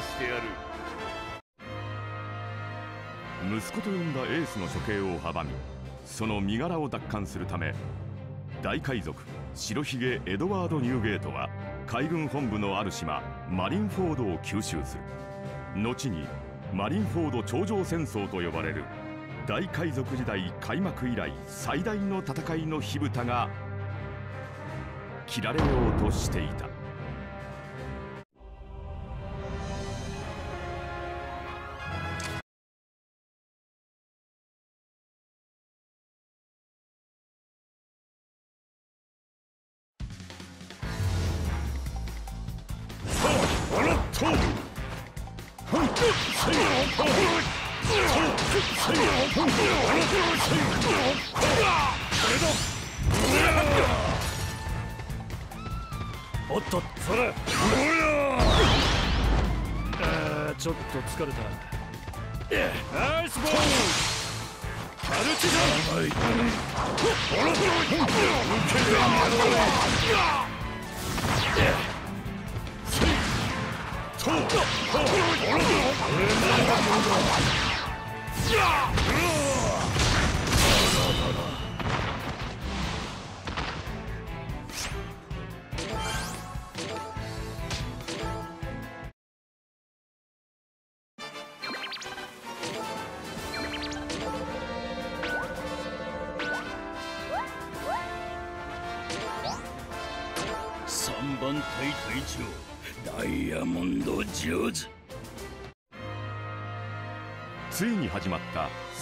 してやる。息子と呼んだエースの処刑を阻みその身柄を奪還するため大海賊白ひげエドワード・ニューゲートは海軍本部のある島マリンフォードを吸収する。後にマリンフォード頂上戦争と呼ばれる大海賊時代開幕以来最大の戦いの火蓋が切られようとしていた。おっとそれあちょっと疲れた。ナイスボールカルチザはい三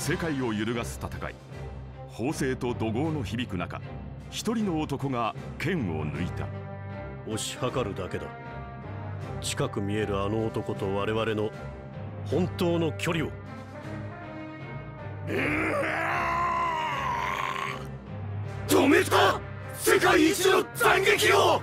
世界を揺るがす戦い。砲声と怒号の響く中一人の男が剣を抜いた。押し量るだけだ。近く見えるあの男と我々の本当の距離を。止めた！世界一の斬撃を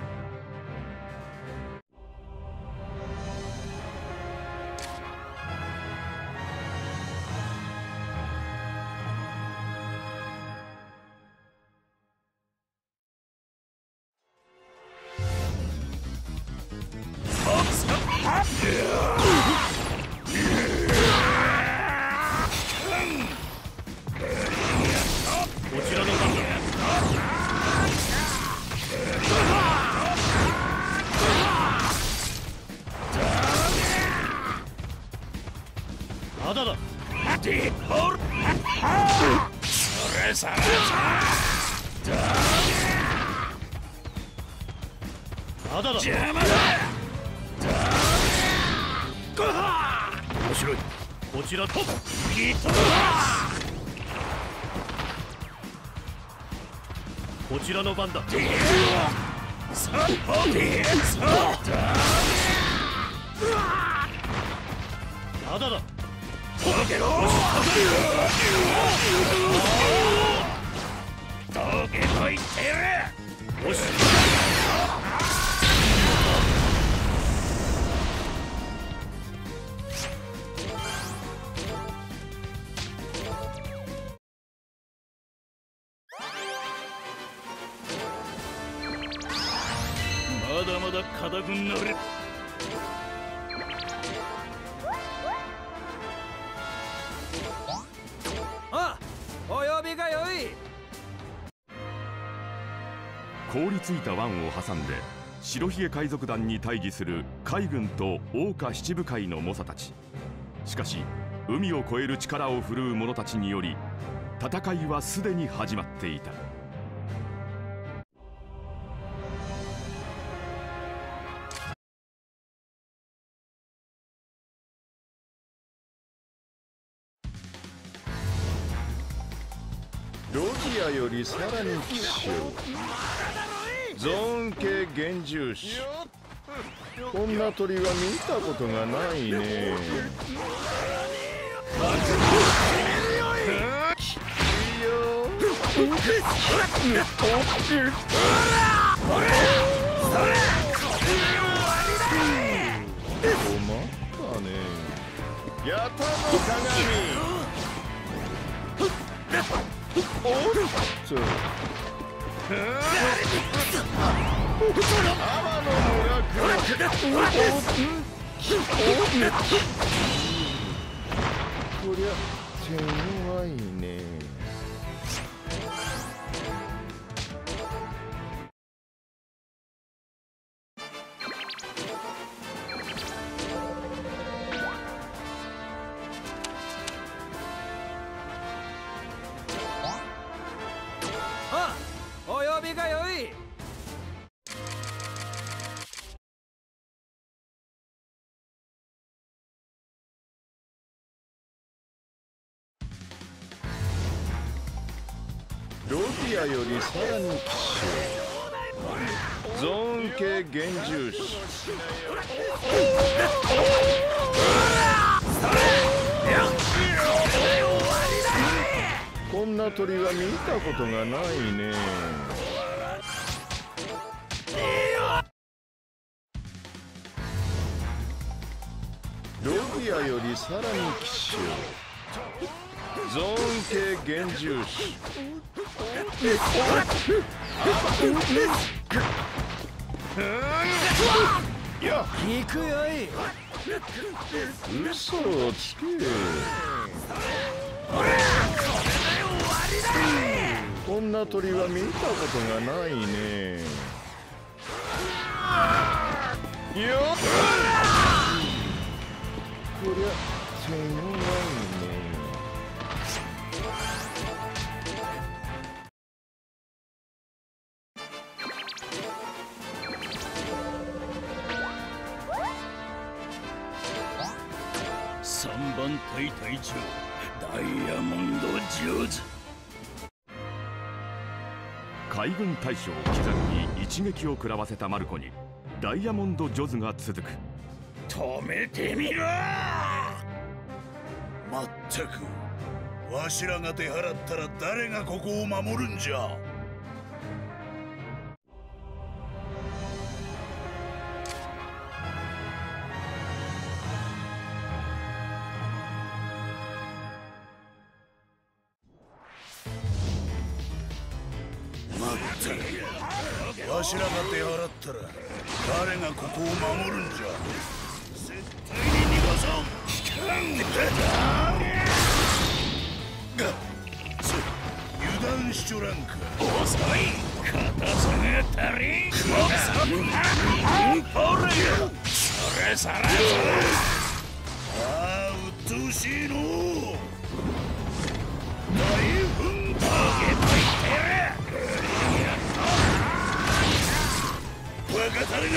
白い。こちらと。こちらの番だ。まだだどけと言ってるよした湾を挟んで白ひげ海賊団に対峙する海軍と桜花七部会の猛者たち。しかし海を越える力を振るう者たちにより戦いはすでに始まっていた。ロギアよりさらに奇襲。ゾーン系幻獣種。こんな鳥は見たことがないね。困ったね。ヤタの鏡。おっと。天のこりゃ手強いね。アよりさらに奇襲ゾーン系厳重視こんな鳥は見たことがないね。ロビアよりさらに奇襲。ゾーン系厳重視行くよい嘘をつけ。こんな鳥は見たことがないね。よっ。こりゃ手強い海軍大将キザルに一撃を食らわせたマルコにダイヤモンド・ジョズが続く。止めてみろまったくわしらが出払ったら誰がここを守るんじゃ。くわしらが出払ったら誰がここを守るんじゃ。絶対に逃がさん。聞かんがそ油断しちょらんか遅い硬さが足りんほれよそれそれそれああうっとうしいのう大るバカたれが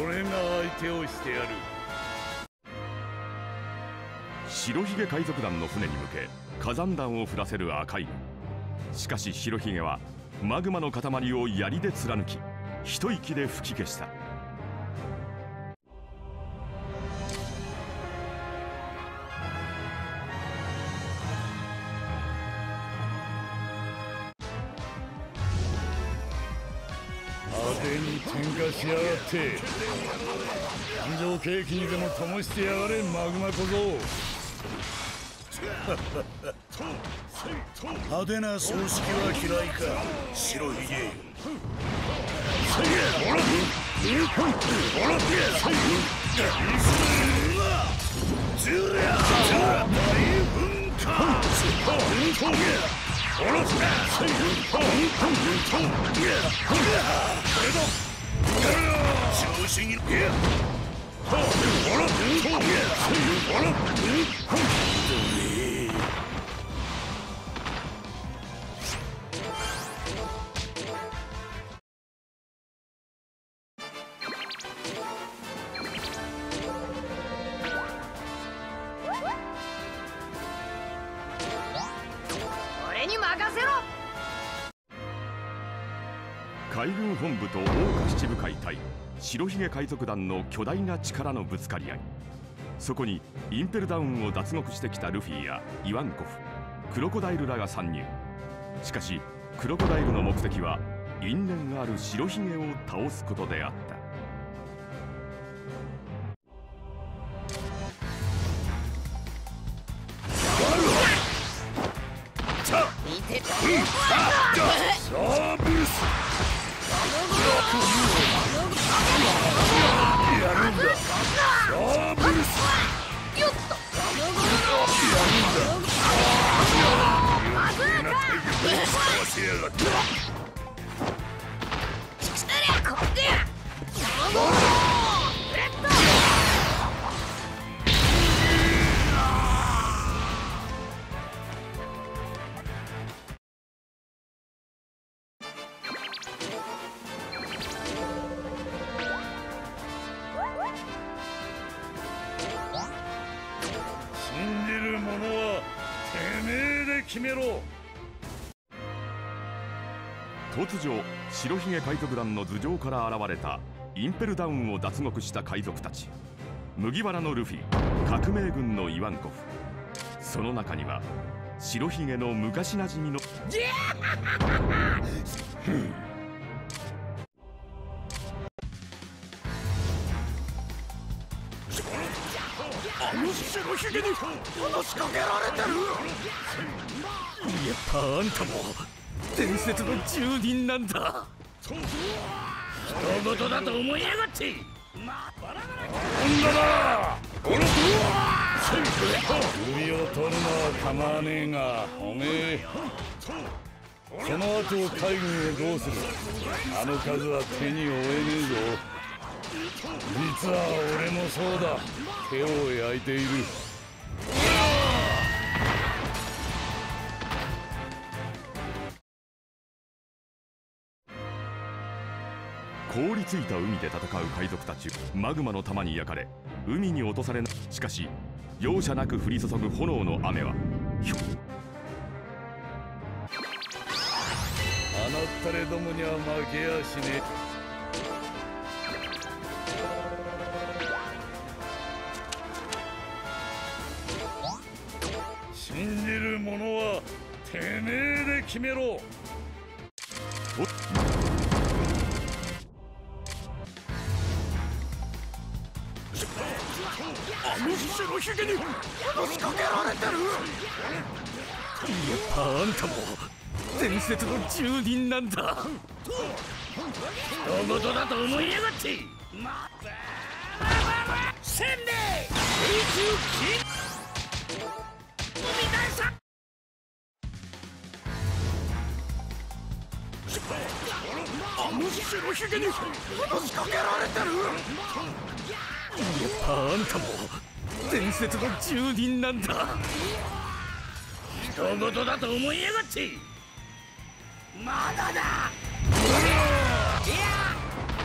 俺が相手をしてやる。白ひげ海賊団の船に向け火山弾を降らせる赤い。しかし白ひげはマグマの塊を槍で貫き一息で吹き消した。派手に喧嘩しやがって。誕生ケーキにでも灯してやがれマグマ小僧派手な葬式は嫌いか白ひげ調子に白ひげ海賊団の巨大な力のぶつかり合い。そこにインペルダウンを脱獄してきたルフィやイワンコフクロコダイルらが参入。しかしクロコダイルの目的は因縁ある白ひげを倒すことであった。信白ひげ海賊団の頭上から現れたインペルダウンを脱獄した海賊たち。麦わらのルフィ革命軍のイワンコフ。その中には白ひげの昔なじみのやっぱあんたも伝説の住人なんだ人事だと思いやがって。首を取るのは構わねえがおめえ。その後海軍をどうする？あの数は手に負えねえぞ。実は俺もそうだ。手を焼いている。ついた海で戦う海賊たちマグマの玉に焼かれ海に落とされなしかし容赦なく降り注ぐ炎の雨はひょあのっ。たれどもには負けやしねえ。信じる者はてめえで決めろ。やっぱあんたも伝説の住人なんだ。人事だと思いやがって。せんべい水中金海大さあの白ひげに話しかけられてるぱあんたも伝説の住人なんだ。人事だと思いやがって。まだだ。いや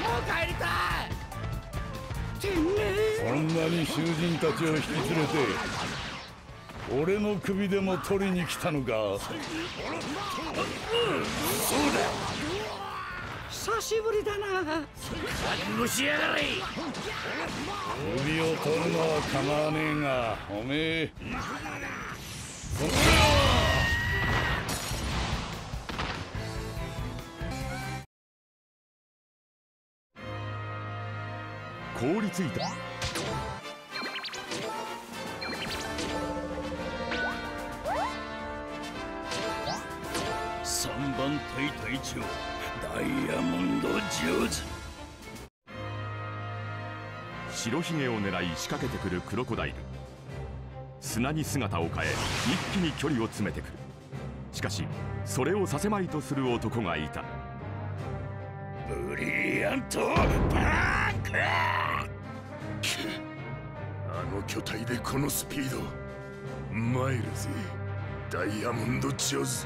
もう帰りたい。てめえそんなに囚人たちを引き連れて俺の首でも取りに来たのか久しぶりだな。覚悟しやがれ。首を取るのは構わねえがおめえ。そん凍りついた。三番隊隊長ダイヤモンド・ジョーズ。白ひげを狙い仕掛けてくるクロコダイル。砂に姿を変え一気に距離を詰めてくる。しかしそれをさせまいとする男がいた。ブリリアント・バーンク！あの巨体でこのスピード参るぜダイヤモンド・ジョーズ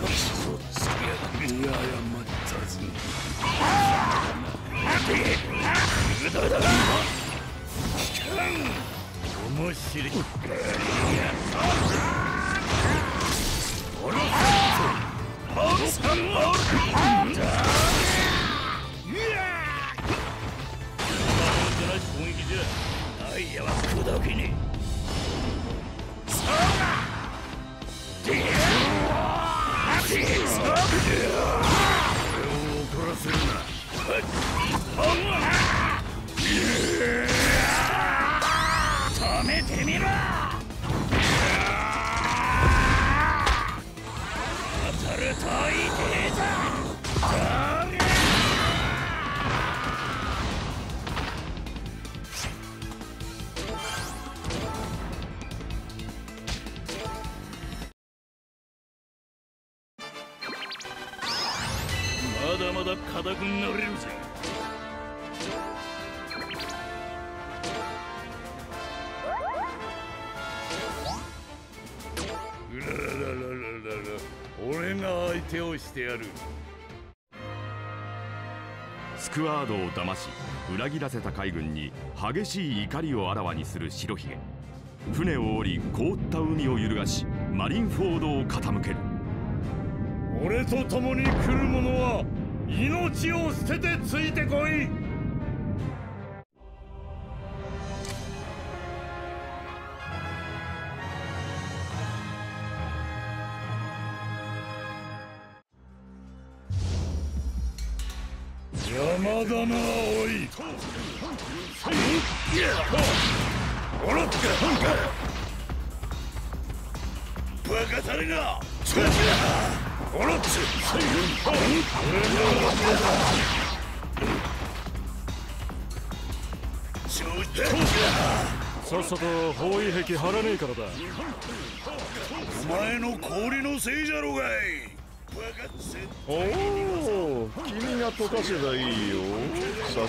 くそをつけやがったぞ。面白い止めてみろ手をしてやる。スクワードを騙し裏切らせた海軍に激しい怒りをあらわにする白ひげ。船を降り凍った海を揺るがしマリンフォードを傾ける。俺と共に来る者は命を捨ててついてこい。さと包囲壁張らねえからだ。お前の氷のせいじゃろがい。おお君が溶かせばいいよ。杯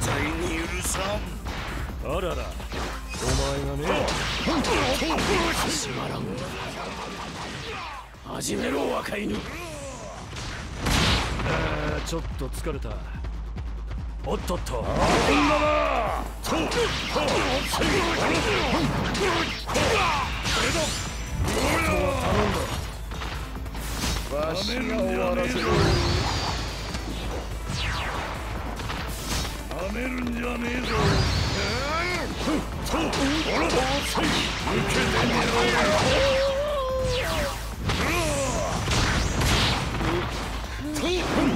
対に許さんあらら。お前がね。しまらん。始めろ若犬。あーちょっと疲れたおっとっと。わしが終わらせる。なめる。んじゃねえぞ行くぞ開けてみろ身の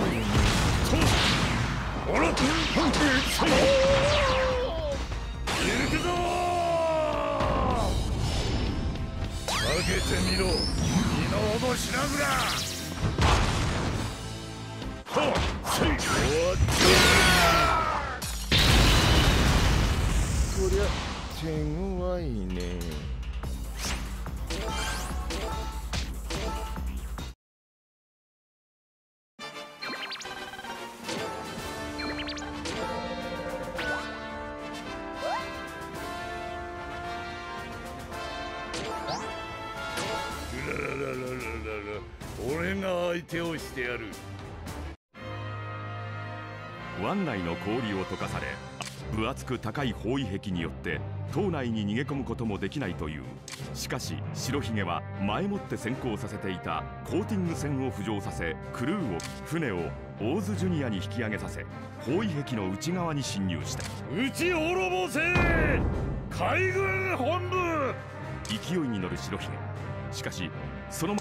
手強いねく高い包囲壁によって島内に逃げ込むこともできないという。しかし白ひげは前もって先行させていたコーティング船を浮上させクルーを船をオーズジュニアに引き上げさせ包囲壁の内側に侵入した。撃ち滅ぼせ海軍本部。勢いに乗る白ひげ。しかしそのま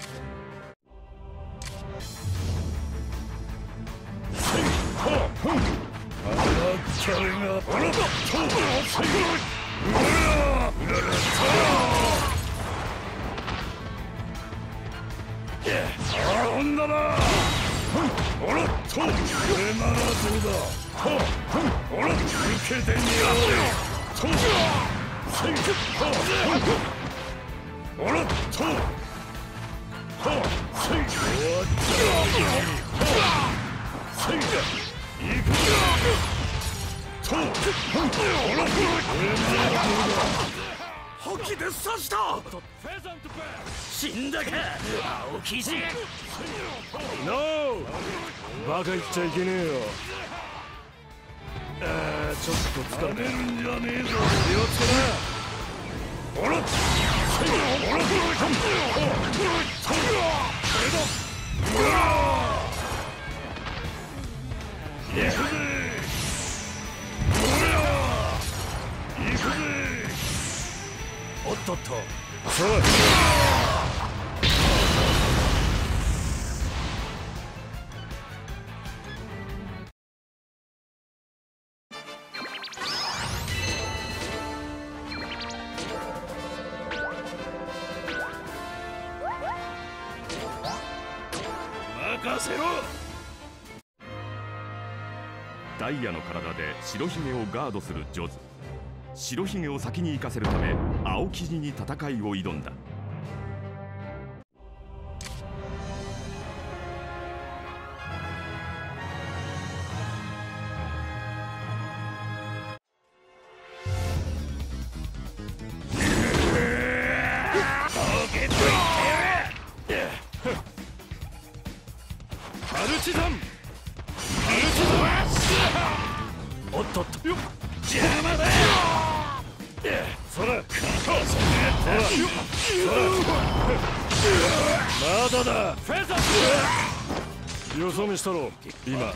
あらっきれがほらとう最後うらうららああ女だほらとこれならどうだほら受けてみようと最後ほらとは最後終わった最後いくぞ覇気で刺した死んだか青生地ノーバカ言っちゃいけねえよ。あーちょっと疲れなめるんじゃねえぞ気をつけなほら最後ほらこれだ行くぜとっと。任せろ。ダイヤの体で白ひげをガードするジョズ白ひげを先に行かせるため青生地に戦いを挑んだ。おっとっと。よ邪魔だよ。それまだだフェザーよそ見したろ今よっ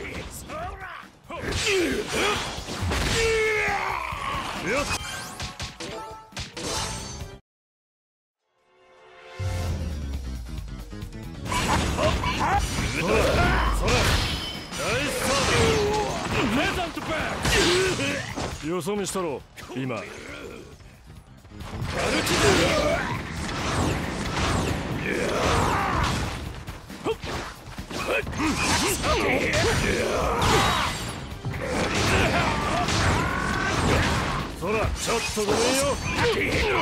よそ見したろ今。そらちょっとごめんよ。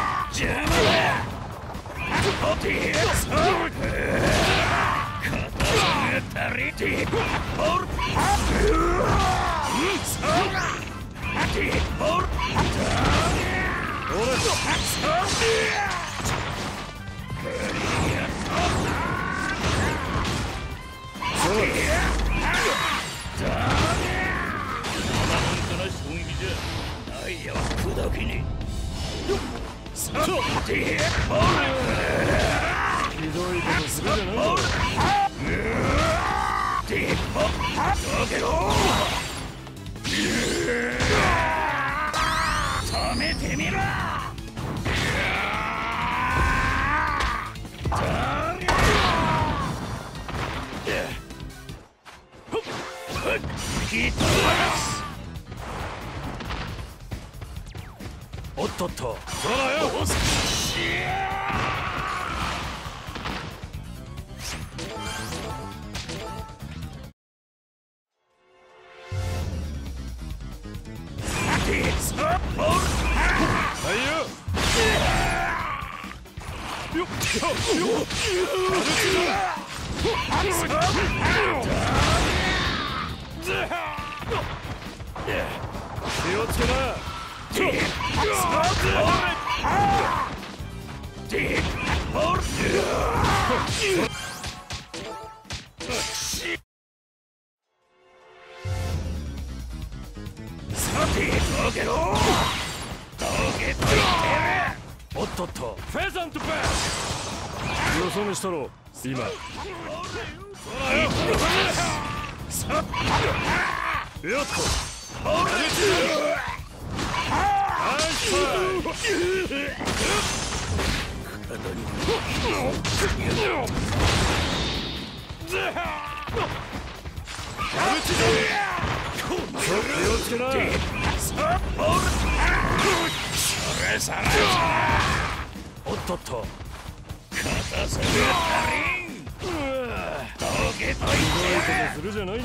邪魔だおてえやつ片が足りてオルピスそうだあてオルピスだ俺とそうだクリアそうだだがこんな本当の衝撃じゃないやは。砕けねえひどいことするじゃない止めてみろおっとっと。そらよ気をつけなおっとっとフェザントバックよそ見したろ今よっと気をつけなおっとっと。するじゃないの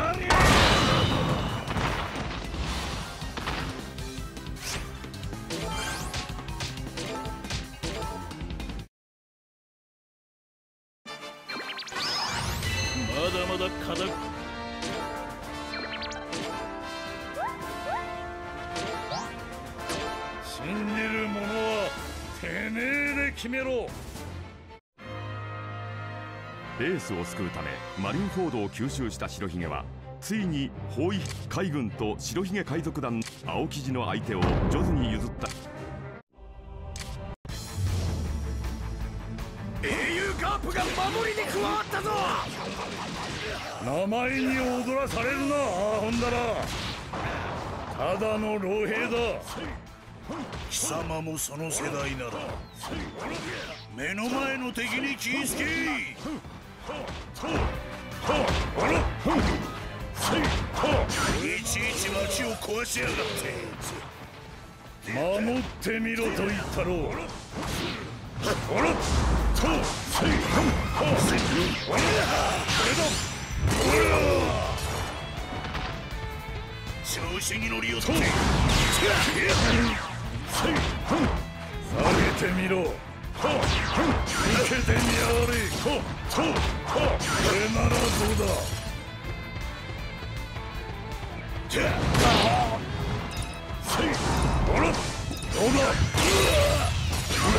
エースを救うためマリンフォードを吸収した白ひげはついに包囲海軍と白ひげ海賊団青生地の相手をジョズに譲った。英雄ガープが守りに加わったぞ！名前に踊らされるなアーホンダラただの老兵だ。貴様もその世代なら目の前の敵に気ぃつけいちいち町を壊しやがって守ってみろと言ったろう。おらとせいはせいおらこれだ調子に乗りよって下げてみろ受けてみやがれこれならどうだせいおらどうだお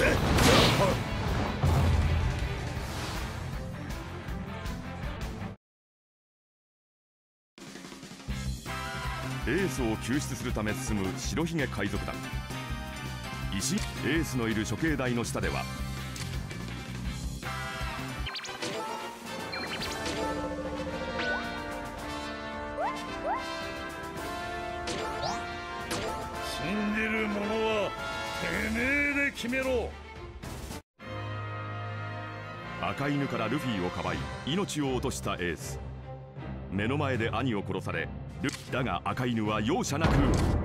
やエースを救出するため進む白ひげ海賊団。石エースのいる処刑台の下では。信じる者はてめえで決めろ。赤犬からルフィをかばい命を落としたエース。目の前で兄を殺されルフィだが赤犬は容赦なく。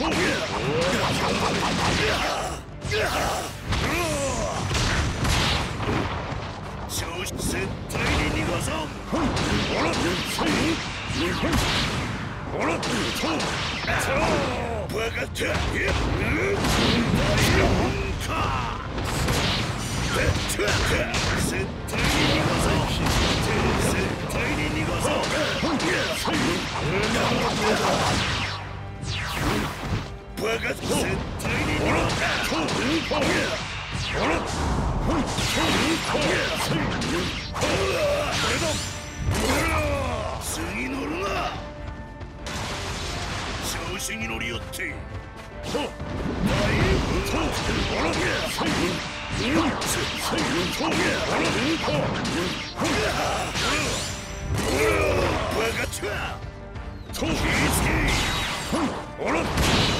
調子絶対に逃がさんおらおらとバカって大本か絶対に逃がさん絶対に逃がさんバカ絶対に逃がさんおら次乗るな調子に乗りよって大バカちゃ気ぃつけお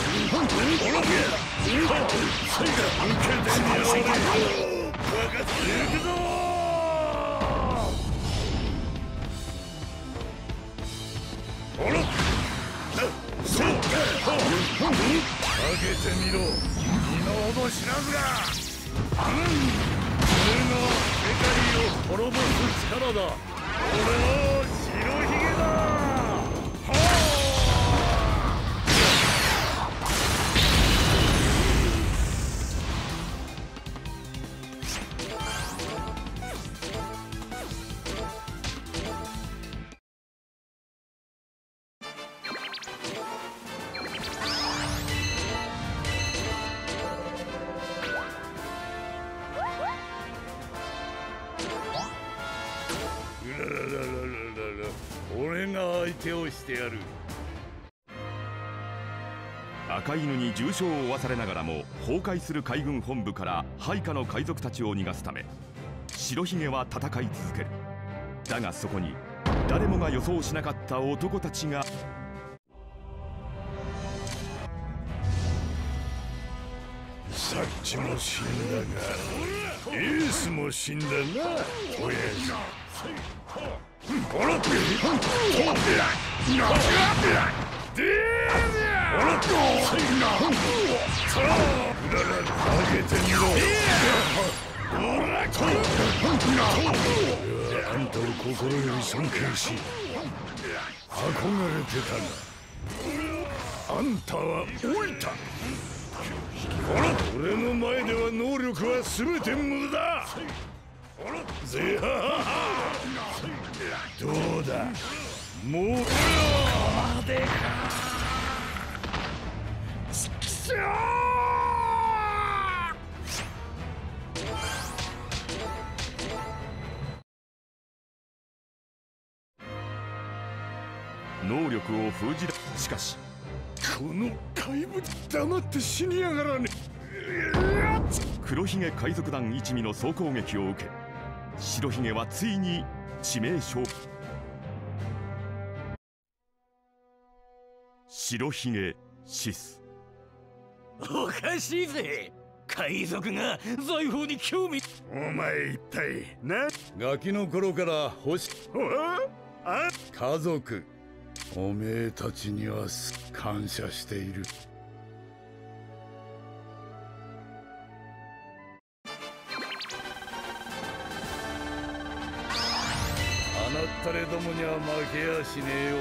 俺の犬に重傷を負わされながらも崩壊する海軍本部から配下の海賊たちを逃がすため白ひげは戦い続ける。だがそこに誰もが予想しなかった男たちがサッチも死んだがエースも死んだな親父おらってでおらっとうららあんたを心より尊敬し憧れてたがあんたは老いた。俺の前では能力は全て無駄。ぜどうだ？もう。までか能力を封じらしかしこの怪物黙って死にやがらね。黒ひげ海賊団一味の総攻撃を受け。白ひげはついに致命傷。白ひげシス。おかしいぜ。海賊が財宝に興味。お前一体な？ガキの頃から欲しあ？家族。おめえたちにはす感謝している。あなったれどもには負けやしねえよ